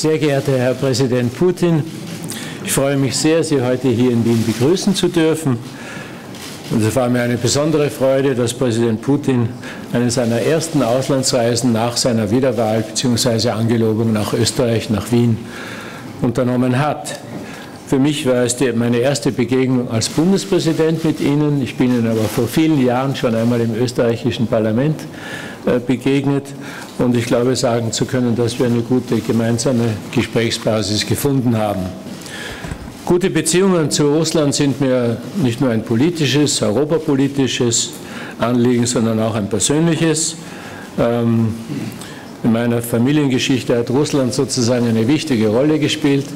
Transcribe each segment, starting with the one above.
Sehr geehrter Herr Präsident Putin, ich freue mich sehr, Sie heute hier in Wien begrüßen zu dürfen. Und es war mir eine besondere Freude, dass Präsident Putin eine seiner ersten Auslandsreisen nach seiner Wiederwahl bzw. Angelobung nach Österreich, nach Wien unternommen hat. Für mich war es die, meine erste Begegnung als Bundespräsident mit Ihnen. Ich bin Ihnen aber vor vielen Jahren schon einmal im österreichischen Parlament begegnet und ich glaube sagen zu können, dass wir eine gute gemeinsame Gesprächsbasis gefunden haben. Gute Beziehungen zu Russland sind mir nicht nur ein politisches, europapolitisches Anliegen, sondern auch ein persönliches. Ähm, in meiner Familiengeschichte hat Russland sozusagen eine wichtige Rolle gespielt.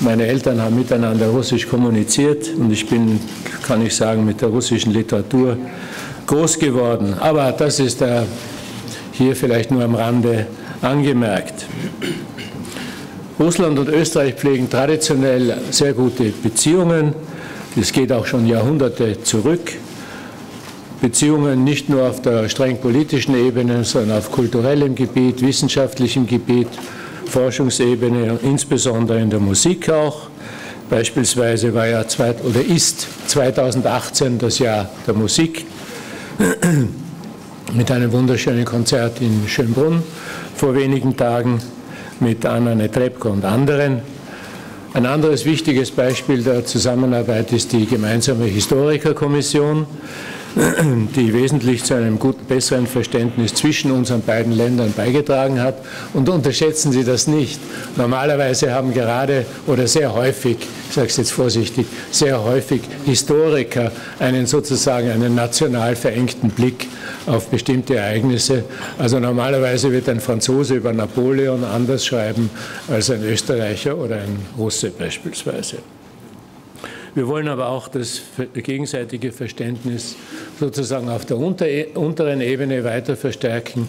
Meine Eltern haben miteinander Russisch kommuniziert und ich bin, kann ich sagen, mit der russischen Literatur groß geworden. Aber das ist äh, hier vielleicht nur am Rande angemerkt. Russland und Österreich pflegen traditionell sehr gute Beziehungen. Das geht auch schon Jahrhunderte zurück. Beziehungen nicht nur auf der streng politischen Ebene, sondern auf kulturellem Gebiet, wissenschaftlichem Gebiet, Forschungsebene und insbesondere in der Musik auch. Beispielsweise war ja zweit, oder ist 2018 das Jahr der Musik mit einem wunderschönen Konzert in Schönbrunn vor wenigen Tagen mit Anna Netrebko und anderen. Ein anderes wichtiges Beispiel der Zusammenarbeit ist die gemeinsame Historikerkommission, die wesentlich zu einem gut, besseren Verständnis zwischen unseren beiden Ländern beigetragen hat. Und unterschätzen Sie das nicht. Normalerweise haben gerade oder sehr häufig, ich sage es jetzt vorsichtig, sehr häufig Historiker einen sozusagen einen national verengten Blick auf bestimmte Ereignisse. Also normalerweise wird ein Franzose über Napoleon anders schreiben als ein Österreicher oder ein Russe beispielsweise. Wir wollen aber auch das gegenseitige Verständnis sozusagen auf der unteren Ebene weiter verstärken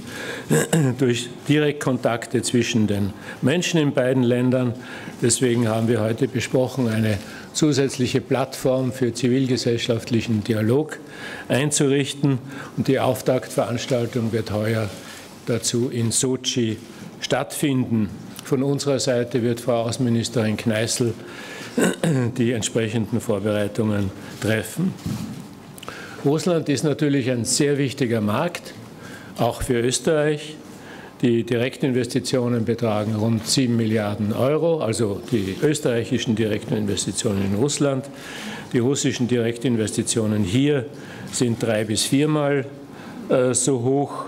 durch Direktkontakte zwischen den Menschen in beiden Ländern. Deswegen haben wir heute besprochen, eine zusätzliche Plattform für zivilgesellschaftlichen Dialog einzurichten. Und die Auftaktveranstaltung wird heuer dazu in Sochi stattfinden. Von unserer Seite wird Frau Außenministerin Kneißl die entsprechenden Vorbereitungen treffen. Russland ist natürlich ein sehr wichtiger Markt, auch für Österreich. Die Direktinvestitionen betragen rund 7 Milliarden Euro, also die österreichischen Direktinvestitionen in Russland. Die russischen Direktinvestitionen hier sind drei bis viermal äh, so hoch.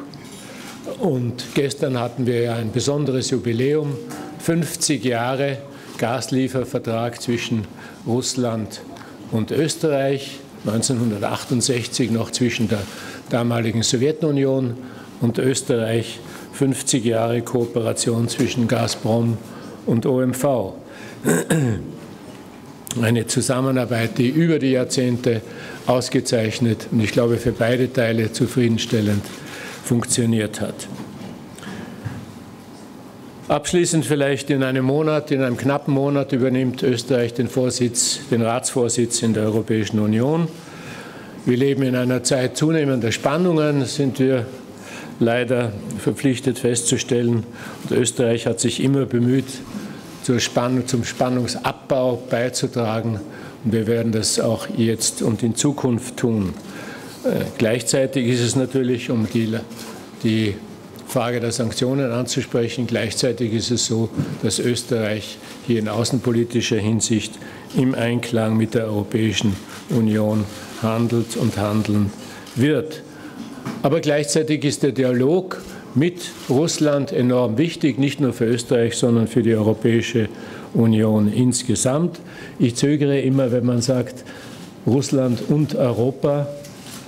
Und gestern hatten wir ja ein besonderes Jubiläum, 50 Jahre Gasliefervertrag zwischen Russland und Österreich, 1968 noch zwischen der damaligen Sowjetunion und Österreich, 50 Jahre Kooperation zwischen Gazprom und OMV. Eine Zusammenarbeit, die über die Jahrzehnte ausgezeichnet und ich glaube für beide Teile zufriedenstellend funktioniert hat. Abschließend vielleicht in einem Monat, in einem knappen Monat übernimmt Österreich den Vorsitz, den Ratsvorsitz in der Europäischen Union. Wir leben in einer Zeit zunehmender Spannungen, sind wir leider verpflichtet festzustellen. Und Österreich hat sich immer bemüht, Spannung, zum Spannungsabbau beizutragen. Und wir werden das auch jetzt und in Zukunft tun. Äh, gleichzeitig ist es natürlich um die, die Frage der Sanktionen anzusprechen. Gleichzeitig ist es so, dass Österreich hier in außenpolitischer Hinsicht im Einklang mit der Europäischen Union handelt und handeln wird. Aber gleichzeitig ist der Dialog mit Russland enorm wichtig, nicht nur für Österreich, sondern für die Europäische Union insgesamt. Ich zögere immer, wenn man sagt, Russland und Europa.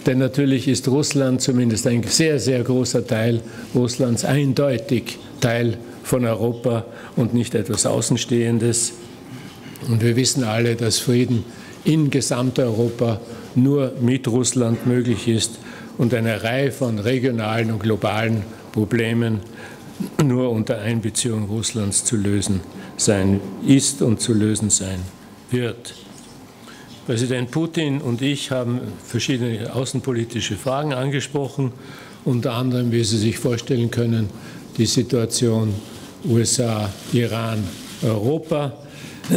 Denn natürlich ist Russland, zumindest ein sehr, sehr großer Teil Russlands, eindeutig Teil von Europa und nicht etwas Außenstehendes. Und wir wissen alle, dass Frieden in Gesamteuropa nur mit Russland möglich ist und eine Reihe von regionalen und globalen Problemen nur unter Einbeziehung Russlands zu lösen sein ist und zu lösen sein wird. Präsident Putin und ich haben verschiedene außenpolitische Fragen angesprochen, unter anderem, wie Sie sich vorstellen können, die Situation USA, Iran, Europa.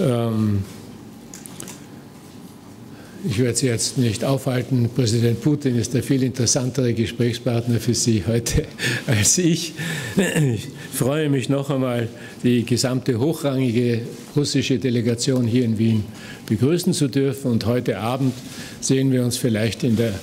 ähm, ich werde Sie jetzt nicht aufhalten. Präsident Putin ist der viel interessantere Gesprächspartner für Sie heute als ich. Ich freue mich noch einmal, die gesamte hochrangige russische Delegation hier in Wien begrüßen zu dürfen. Und heute Abend sehen wir uns vielleicht der,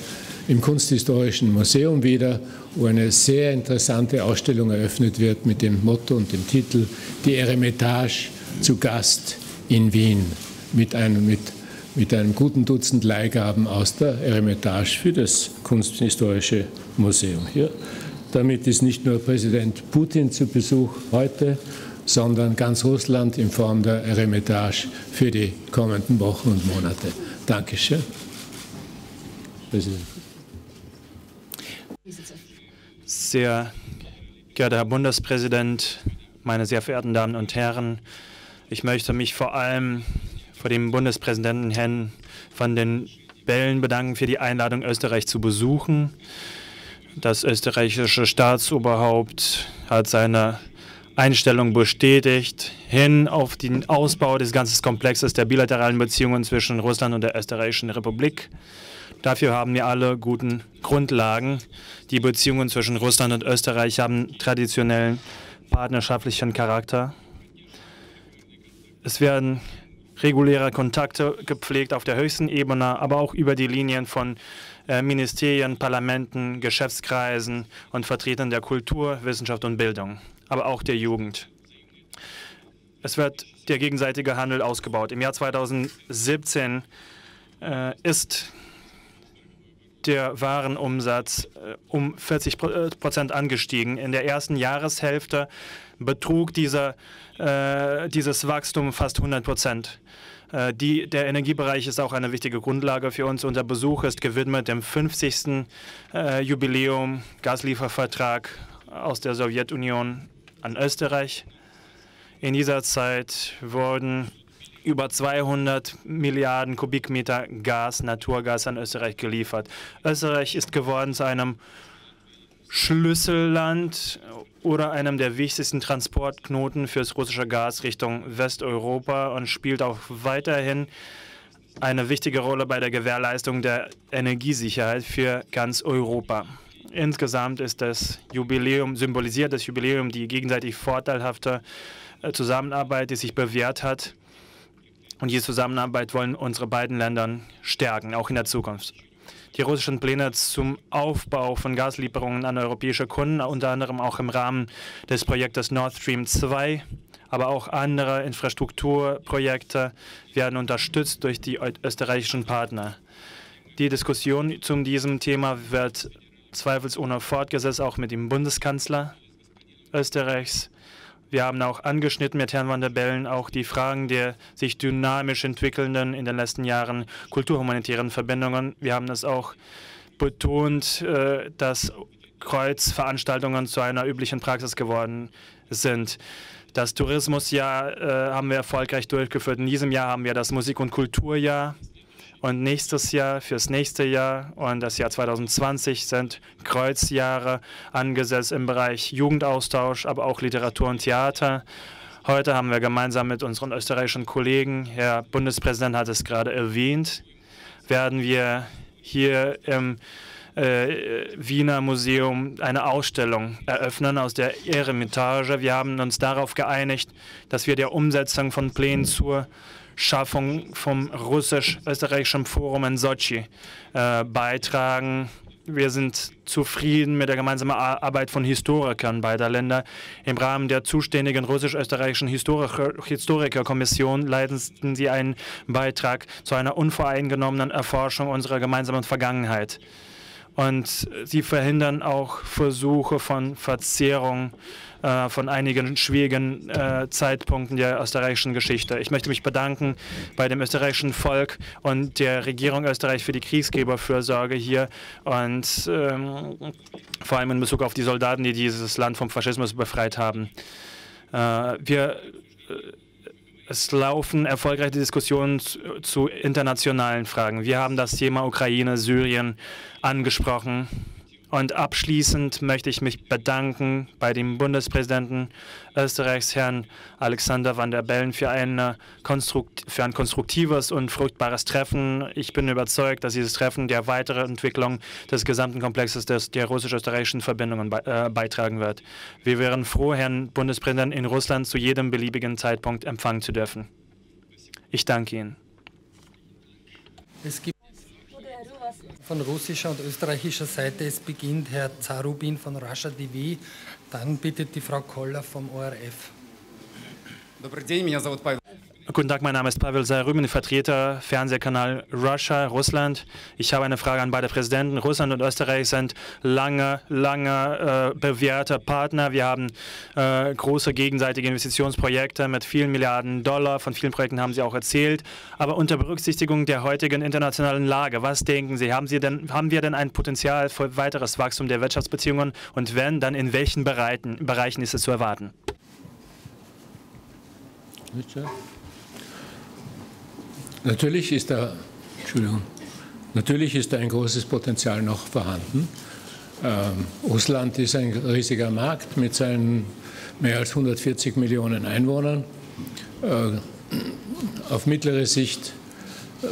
im Kunsthistorischen Museum wieder, wo eine sehr interessante Ausstellung eröffnet wird mit dem Motto und dem Titel Die Eremitage zu Gast in Wien mit einem mit mit einem guten Dutzend Leihgaben aus der Eremitage für das Kunsthistorische Museum hier. Damit ist nicht nur Präsident Putin zu Besuch heute, sondern ganz Russland in Form der Eremitage für die kommenden Wochen und Monate. Dankeschön. Präsident. Sehr geehrter Herr Bundespräsident, meine sehr verehrten Damen und Herren, ich möchte mich vor allem vor dem Bundespräsidenten Herrn van den Bellen bedanken für die Einladung, Österreich zu besuchen. Das österreichische Staatsoberhaupt hat seine Einstellung bestätigt hin auf den Ausbau des ganzen Komplexes der bilateralen Beziehungen zwischen Russland und der Österreichischen Republik. Dafür haben wir alle guten Grundlagen. Die Beziehungen zwischen Russland und Österreich haben traditionellen partnerschaftlichen Charakter. Es werden reguläre Kontakte gepflegt auf der höchsten Ebene, aber auch über die Linien von äh, Ministerien, Parlamenten, Geschäftskreisen und Vertretern der Kultur, Wissenschaft und Bildung, aber auch der Jugend. Es wird der gegenseitige Handel ausgebaut. Im Jahr 2017 äh, ist der Warenumsatz äh, um 40 äh, Prozent angestiegen. In der ersten Jahreshälfte betrug dieser, äh, dieses Wachstum fast 100 Prozent. Äh, die, der Energiebereich ist auch eine wichtige Grundlage für uns. Unser Besuch ist gewidmet dem 50. Äh, Jubiläum Gasliefervertrag aus der Sowjetunion an Österreich. In dieser Zeit wurden über 200 Milliarden Kubikmeter Gas, Naturgas an Österreich geliefert. Österreich ist geworden zu einem Schlüsselland oder einem der wichtigsten Transportknoten fürs russische Gas Richtung Westeuropa und spielt auch weiterhin eine wichtige Rolle bei der Gewährleistung der Energiesicherheit für ganz Europa. Insgesamt ist das Jubiläum, symbolisiert das Jubiläum die gegenseitig vorteilhafte äh, Zusammenarbeit, die sich bewährt hat. Und diese Zusammenarbeit wollen unsere beiden Länder stärken, auch in der Zukunft die russischen Pläne zum Aufbau von Gaslieferungen an europäische Kunden, unter anderem auch im Rahmen des Projektes Nord Stream 2, aber auch andere Infrastrukturprojekte werden unterstützt durch die österreichischen Partner. Die Diskussion zu diesem Thema wird zweifelsohne fortgesetzt, auch mit dem Bundeskanzler Österreichs. Wir haben auch angeschnitten mit Herrn van der Bellen auch die Fragen der sich dynamisch entwickelnden in den letzten Jahren kulturhumanitären Verbindungen. Wir haben es auch betont, äh, dass Kreuzveranstaltungen zu einer üblichen Praxis geworden sind. Das Tourismusjahr äh, haben wir erfolgreich durchgeführt. In diesem Jahr haben wir das Musik- und Kulturjahr. Und nächstes Jahr, fürs nächste Jahr und das Jahr 2020 sind Kreuzjahre angesetzt im Bereich Jugendaustausch, aber auch Literatur und Theater. Heute haben wir gemeinsam mit unseren österreichischen Kollegen, Herr Bundespräsident hat es gerade erwähnt, werden wir hier im äh, Wiener Museum eine Ausstellung eröffnen aus der Eremitage. Wir haben uns darauf geeinigt, dass wir der Umsetzung von Plänen zur Schaffung vom russisch-österreichischen Forum in Sochi äh, beitragen. Wir sind zufrieden mit der gemeinsamen Arbeit von Historikern beider Länder. Im Rahmen der zuständigen russisch-österreichischen Historiker Historikerkommission leisten sie einen Beitrag zu einer unvoreingenommenen Erforschung unserer gemeinsamen Vergangenheit. Und sie verhindern auch Versuche von Verzehrung äh, von einigen schwierigen äh, Zeitpunkten der österreichischen Geschichte. Ich möchte mich bedanken bei dem österreichischen Volk und der Regierung Österreich für die Kriegsgeberfürsorge hier und ähm, vor allem in Bezug auf die Soldaten, die dieses Land vom Faschismus befreit haben. Äh, wir äh, es laufen erfolgreiche Diskussionen zu, zu, internationalen Fragen. Wir haben das Thema Ukraine, Syrien angesprochen Und abschließend möchte ich mich bedanken bei dem Bundespräsidenten Österreichs, Herrn Alexander Van der Bellen, für, für ein konstruktives und fruchtbares Treffen. Ich bin überzeugt, dass dieses Treffen der weiteren Entwicklung des gesamten Komplexes des, der russisch-österreichischen Verbindungen be äh, beitragen wird. Wir wären froh, Herrn Bundespräsidenten in Russland zu jedem beliebigen Zeitpunkt empfangen zu dürfen. Ich danke Ihnen. Es gibt von russischer und österreichischer Seite. Es beginnt Herr Zarubin von Russia TV, dann bittet die Frau Koller vom ORF. Добрый день, меня зовут Павел. Guten Tag, mein Name ist Pavel Zarubin, Vertreter Fernsehkanal Russia, Russland. Ich habe eine Frage an beide Präsidenten. Russland und Österreich sind lange, lange äh, bewährte Partner. Wir haben äh, große gegenseitige Investitionsprojekte mit vielen Milliarden Dollar. Von vielen Projekten haben Sie auch erzählt. Aber unter Berücksichtigung der heutigen internationalen Lage, was denken Sie? Haben, Sie denn, haben wir denn ein Potenzial für weiteres Wachstum der Wirtschaftsbeziehungen? Und wenn, dann in welchen Bereichen, Bereichen ist es zu erwarten? Bitte. Natürlich ist da, Entschuldigung, natürlich ist da ein großes Potenzial noch vorhanden. Ähm, Russland ist ein riesiger Markt mit seinen mehr als 140 Millionen Einwohnern. Äh, auf mittlere Sicht,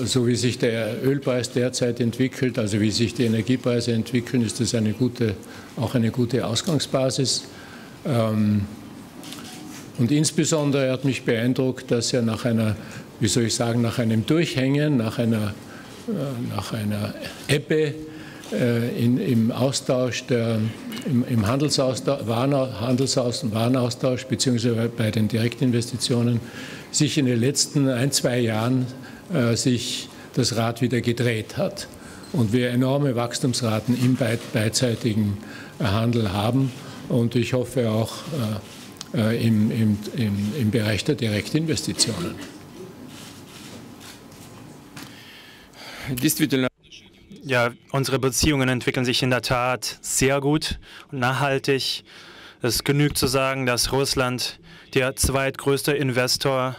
so wie sich der Ölpreis derzeit entwickelt, also wie sich die Energiepreise entwickeln, ist das eine gute, auch eine gute Ausgangsbasis. Ähm, und insbesondere hat mich beeindruckt, dass er nach einer wie soll ich sagen, nach einem Durchhängen, nach einer, äh, nach einer Ebbe äh, in, im Austausch, der, im, im Handelsaustausch, Handelsaustausch, Warenaustausch beziehungsweise bei den Direktinvestitionen sich in den letzten ein, zwei Jahren äh, sich das Rad wieder gedreht hat und wir enorme Wachstumsraten im beidseitigen Handel haben und ich hoffe auch äh, im, im, im, im Bereich der Direktinvestitionen. Ja, unsere Beziehungen entwickeln sich in der Tat sehr gut und nachhaltig. Es genügt zu sagen, dass Russland der zweitgrößte Investor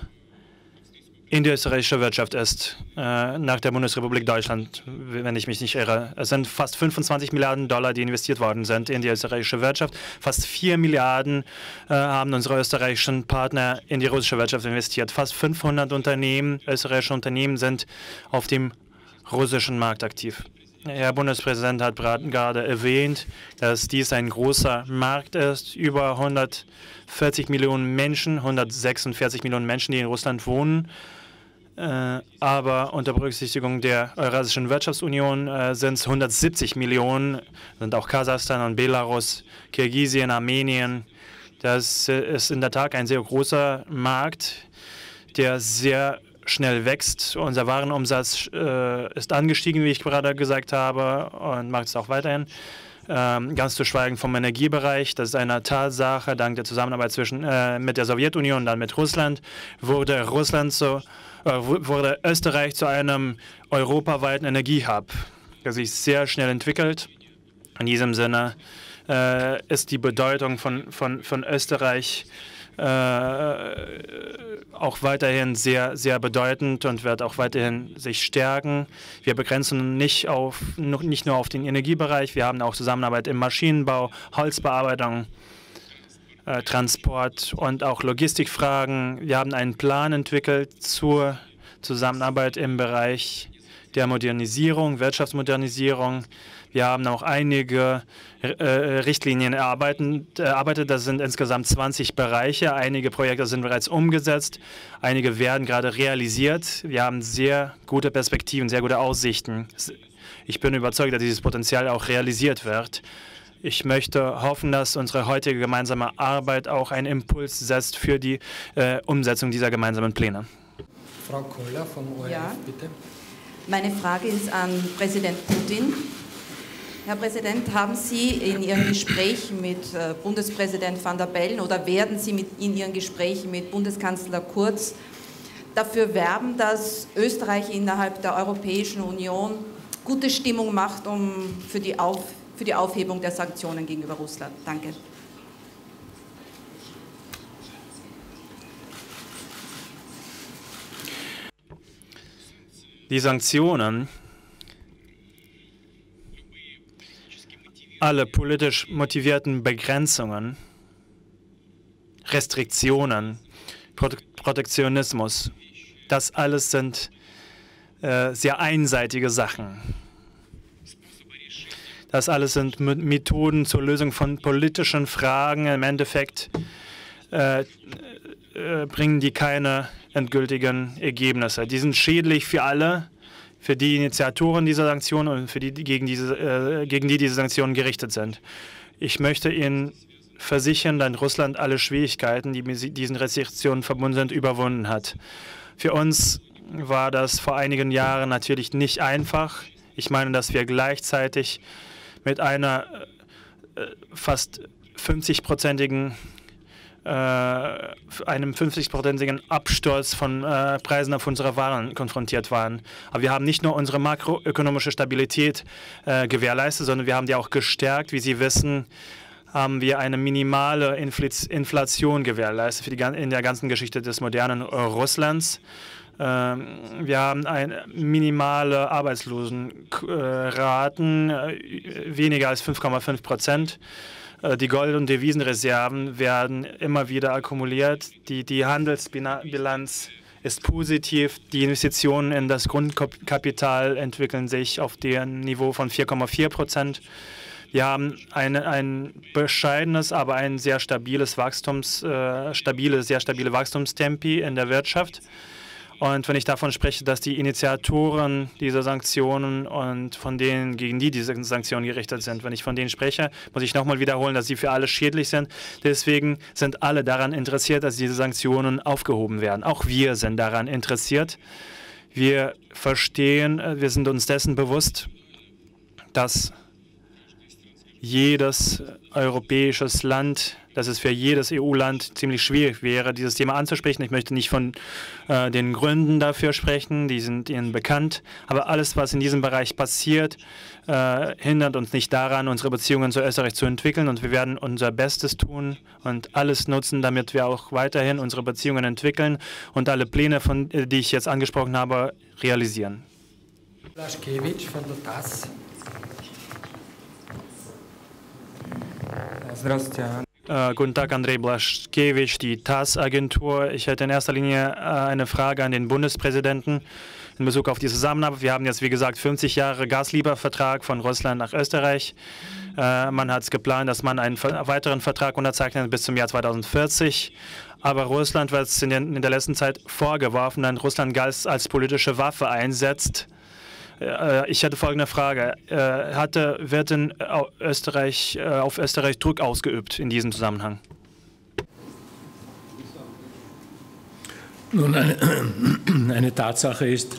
in die österreichische Wirtschaft ist, äh, nach der Bundesrepublik Deutschland, wenn ich mich nicht irre. Es sind fast 25 Milliarden Dollar, die investiert worden sind in die österreichische Wirtschaft. Fast 4 Milliarden äh, haben unsere österreichischen Partner in die russische Wirtschaft investiert. Fast 500 Unternehmen, österreichische Unternehmen sind auf dem russischen Markt aktiv. Herr Bundespräsident hat gerade erwähnt, dass dies ein großer Markt ist. Über 140 Millionen Menschen, 146 Millionen Menschen, die in Russland wohnen. Äh, aber unter Berücksichtigung der Eurasischen Wirtschaftsunion äh, sind es 170 Millionen, sind auch Kasachstan und Belarus, Kirgisien, Armenien. Das ist in der Tat ein sehr großer Markt, der sehr schnell wächst. Unser Warenumsatz äh, ist angestiegen, wie ich gerade gesagt habe, und macht es auch weiterhin. Ähm, ganz zu schweigen vom Energiebereich. Das ist eine Tatsache. Dank der Zusammenarbeit zwischen, äh, mit der Sowjetunion und dann mit Russland wurde Russland so, äh, wurde Österreich zu einem europaweiten Energiehub, der sich sehr schnell entwickelt. In diesem Sinne äh, ist die Bedeutung von, von, von Österreich äh, auch weiterhin sehr, sehr bedeutend und wird auch weiterhin sich stärken. Wir begrenzen nicht, auf, nicht nur auf den Energiebereich, wir haben auch Zusammenarbeit im Maschinenbau, Holzbearbeitung, äh, Transport und auch Logistikfragen. Wir haben einen Plan entwickelt zur Zusammenarbeit im Bereich der Modernisierung, Wirtschaftsmodernisierung. Wir haben auch einige äh, Richtlinien erarbeitet. erarbeitet. Das sind insgesamt 20 Bereiche. Einige Projekte sind bereits umgesetzt. Einige werden gerade realisiert. Wir haben sehr gute Perspektiven, sehr gute Aussichten. Ich bin überzeugt, dass dieses Potenzial auch realisiert wird. Ich möchte hoffen, dass unsere heutige gemeinsame Arbeit auch einen Impuls setzt für die äh, Umsetzung dieser gemeinsamen Pläne. Frau Koller vom ORF, ja. bitte. Meine Frage ist an Präsident Putin. Herr Präsident, haben Sie in Ihren Gesprächen mit äh, Bundespräsident van der Bellen oder werden Sie in Ihren Gesprächen mit Bundeskanzler Kurz dafür werben, dass Österreich innerhalb der Europäischen Union gute Stimmung macht um für, die Auf, für die Aufhebung der Sanktionen gegenüber Russland? Danke. Die Sanktionen alle politisch motivierten Begrenzungen, Restriktionen, Protektionismus, das alles sind äh, sehr einseitige Sachen. Das alles sind Methoden zur Lösung von politischen Fragen. Im Endeffekt äh, äh, bringen die keine endgültigen Ergebnisse. Die sind schädlich für alle, für die Initiatoren dieser Sanktionen und für die, gegen, diese, äh, gegen die diese Sanktionen gerichtet sind. Ich möchte Ihnen versichern, dass Russland alle Schwierigkeiten, die mit diesen Restriktionen verbunden sind, überwunden hat. Für uns war das vor einigen Jahren natürlich nicht einfach. Ich meine, dass wir gleichzeitig mit einer äh, fast 50-prozentigen äh, einem 50-prozentigen Absturz von äh, Preisen auf unsere Waren konfrontiert waren. Aber wir haben nicht nur unsere makroökonomische Stabilität äh, gewährleistet, sondern wir haben die auch gestärkt. Wie Sie wissen, haben wir eine minimale Inflation gewährleistet die, in der ganzen Geschichte des modernen Russlands. Ähm, wir haben eine minimale Arbeitslosenraten, äh, weniger als 5,5 Prozent. Äh, die Gold- und Devisenreserven werden immer wieder akkumuliert. Die, die Handelsbilanz ist positiv. Die Investitionen in das Grundkapital entwickeln sich auf dem Niveau von 4,4 Prozent. Wir haben ein, ein bescheidenes, aber ein sehr stabiles Wachstums, äh, stabile, sehr stabile Wachstumstempi in der Wirtschaft. Und wenn ich davon spreche, dass die Initiatoren dieser Sanktionen und von denen, gegen die diese Sanktionen gerichtet sind, wenn ich von denen spreche, muss ich nochmal wiederholen, dass sie für alle schädlich sind. Deswegen sind alle daran interessiert, dass diese Sanktionen aufgehoben werden. Auch wir sind daran interessiert. Wir verstehen, äh, wir sind uns dessen bewusst, dass jedes europäisches Land, dass es für jedes EU-Land ziemlich schwierig wäre, dieses Thema anzusprechen. Ich möchte nicht von äh, den Gründen dafür sprechen, die sind Ihnen bekannt. Aber alles, was in diesem Bereich passiert, äh, hindert uns nicht daran, unsere Beziehungen zu Österreich zu entwickeln. Und wir werden unser Bestes tun und alles nutzen, damit wir auch weiterhin unsere Beziehungen entwickeln und alle Pläne, von, äh, die ich jetzt angesprochen habe, realisieren. Blaschkewitsch von der TASS. Äh, guten Tag, Andrei Blaschkewitsch, die TASS-Agentur. Ich hätte in erster Linie äh, eine Frage an den Bundespräsidenten in Bezug auf die Zusammenarbeit. Wir haben jetzt, wie gesagt, 50 Jahre Gasliefervertrag von Russland nach Österreich. Äh, man hat es geplant, dass man einen weiteren Vertrag unterzeichnet bis zum Jahr 2040. Aber Russland wird es in, in, der letzten Zeit vorgeworfen, dass Russland Gas als politische Waffe einsetzt. Äh, ich hatte folgende Frage. Äh, hatte, wird in Österreich, äh, auf Österreich Druck ausgeübt in diesem Zusammenhang? Nun, eine, eine Tatsache ist,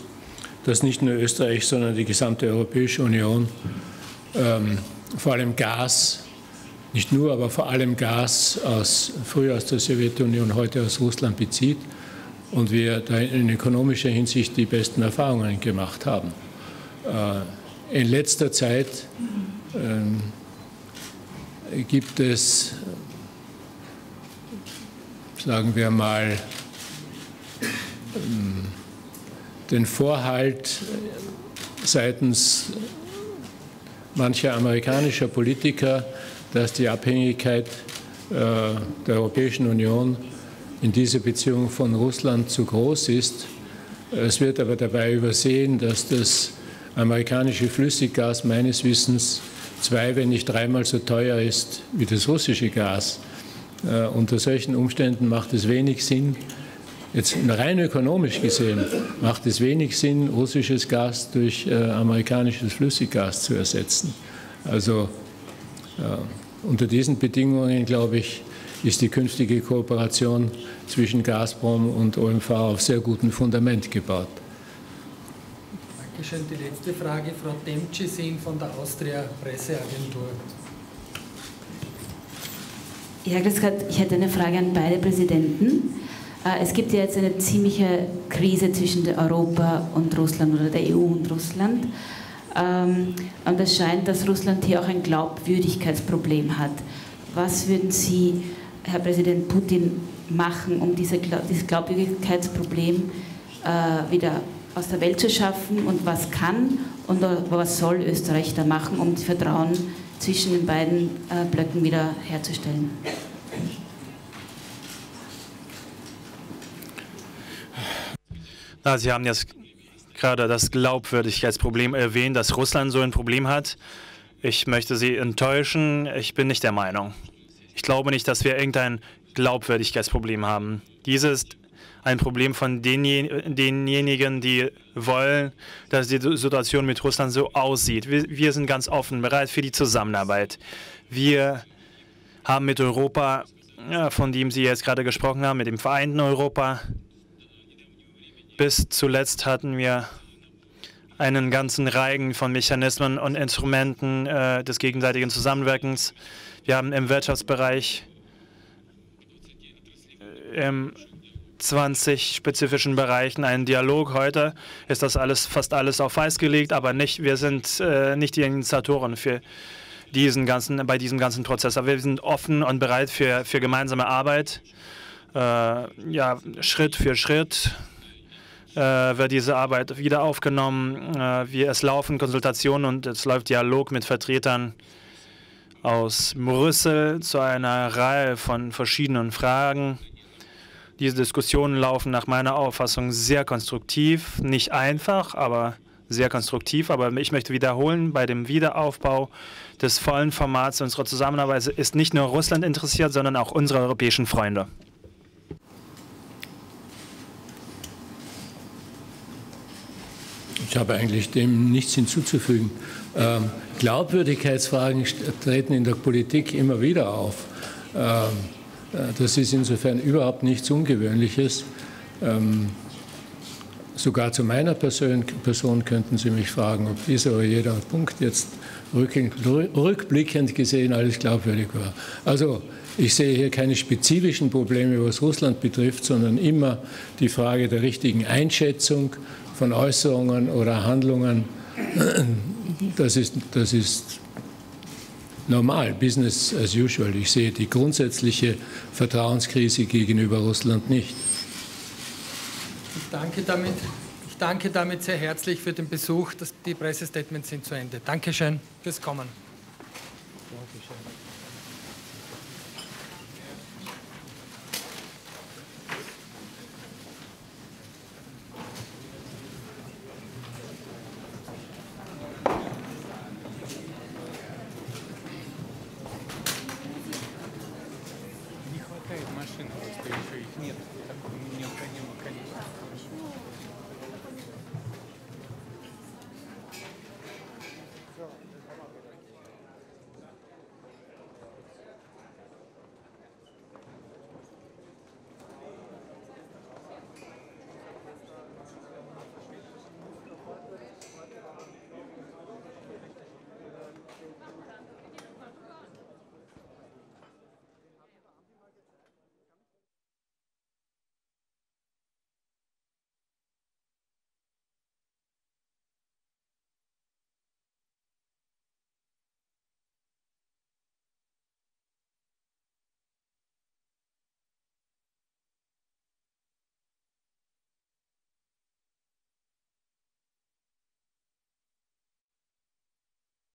dass nicht nur Österreich, sondern die gesamte Europäische Union ähm, vor allem Gas, nicht nur, aber vor allem Gas aus, früher aus der Sowjetunion, heute aus Russland bezieht und wir da in ökonomischer Hinsicht die besten Erfahrungen gemacht haben. Äh, in letzter Zeit ähm, gibt es, sagen wir mal, ähm, den Vorhalt seitens mancher amerikanischer Politiker, dass die Abhängigkeit äh, der Europäischen Union in dieser Beziehung von Russland zu groß ist. Es wird aber dabei übersehen, dass das amerikanische Flüssiggas meines Wissens zwei, wenn nicht dreimal so teuer ist wie das russische Gas. Äh, unter solchen Umständen macht es wenig Sinn, jetzt rein ökonomisch gesehen, macht es wenig Sinn, russisches Gas durch äh, amerikanisches Flüssiggas zu ersetzen. Also äh, unter diesen Bedingungen, glaube ich, ist die künftige Kooperation zwischen Gazprom und OMV auf sehr gutem Fundament gebaut. Dankeschön. Die letzte Frage, Frau Demczysin von der Austria Presseagentur. Ja, ich hätte eine Frage an beide Präsidenten. Äh, es gibt ja jetzt eine ziemliche Krise zwischen Europa und Russland oder der EU und Russland. Ähm, und es scheint, dass Russland hier auch ein Glaubwürdigkeitsproblem hat. Was würden Sie, Herr Präsident Putin, machen, um dieses Glaubwürdigkeitsproblem äh, wieder aus der Welt zu schaffen und was kann und was soll Österreich da machen, um das Vertrauen zwischen den beiden äh, Blöcken wieder herzustellen. Na, Sie haben jetzt gerade das Glaubwürdigkeitsproblem erwähnt, dass Russland so ein Problem hat. Ich möchte Sie enttäuschen. Ich bin nicht der Meinung. Ich glaube nicht, dass wir irgendein Glaubwürdigkeitsproblem haben. Dieses ein Problem von denjenigen, die wollen, dass die Situation mit Russland so aussieht. Wir, wir sind ganz offen, bereit für die Zusammenarbeit. Wir haben mit Europa, von dem Sie jetzt gerade gesprochen haben, mit dem vereinten Europa, bis zuletzt hatten wir einen ganzen Reigen von Mechanismen und Instrumenten äh, des gegenseitigen Zusammenwirkens. Wir haben im Wirtschaftsbereich äh, im 20 spezifischen Bereichen einen Dialog. Heute ist das alles fast alles auf Eis gelegt, aber nicht, wir sind äh, nicht die Initiatoren für diesen ganzen, bei diesem ganzen Prozess. Aber wir sind offen und bereit für, für gemeinsame Arbeit. Äh, ja, Schritt für Schritt äh, wird diese Arbeit wieder aufgenommen. Äh, wir, es laufen Konsultationen und es läuft Dialog mit Vertretern aus Brüssel zu einer Reihe von verschiedenen Fragen. Diese Diskussionen laufen nach meiner Auffassung sehr konstruktiv, nicht einfach, aber sehr konstruktiv. Aber ich möchte wiederholen, bei dem Wiederaufbau des vollen Formats unserer Zusammenarbeit ist nicht nur Russland interessiert, sondern auch unsere europäischen Freunde. Ich habe eigentlich dem nichts hinzuzufügen. Ähm, Glaubwürdigkeitsfragen treten in der Politik immer wieder auf. Ähm, äh, das ist insofern überhaupt nichts Ungewöhnliches. Ähm, sogar zu meiner Person, Person, könnten Sie mich fragen, ob dieser oder jeder Punkt jetzt rückblickend gesehen alles glaubwürdig war. Also ich sehe hier keine spezifischen Probleme, was Russland betrifft, sondern immer die Frage der richtigen Einschätzung von Äußerungen oder Handlungen. Das ist, das ist normal, Business as usual. Ich sehe die grundsätzliche Vertrauenskrise gegenüber Russland nicht. Ich danke damit, ich danke damit sehr herzlich für den Besuch. Die Pressestatements sind zu Ende. Dankeschön fürs Kommen.